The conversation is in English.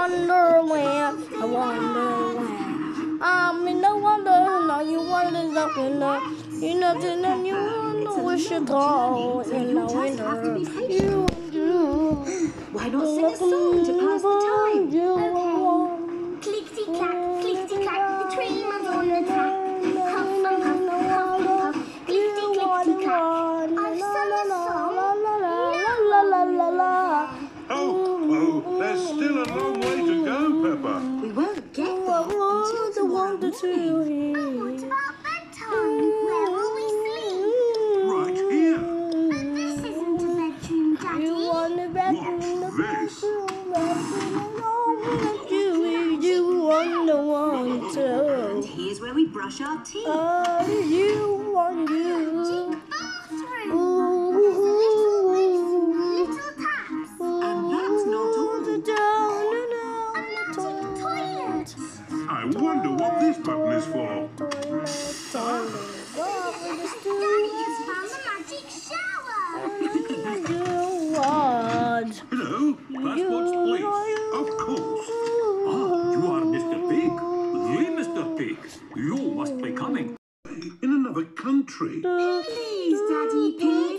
Wonderland, a wonderland. I'm in the wonderland, you wonder up in the, you nothing and you wonder wish you go in the winter. You do. Why not sing a song to pass the time? Until the tomorrow wonder morning. What about bedtime? Where will we sleep? Right here. But this isn't a bedroom, Daddy. You want the bedroom, What's this? bedroom, bedroom, oh, you, you want the to. And here's where we brush our teeth. Oh, you want you. I wonder what this button is for. Daddy has found the magic shower. Hello, Passport's place. Of course. Ah, you are Mr. Pig. The Mr. Pig. You must be coming. In another country. Please, Daddy Pig. All right.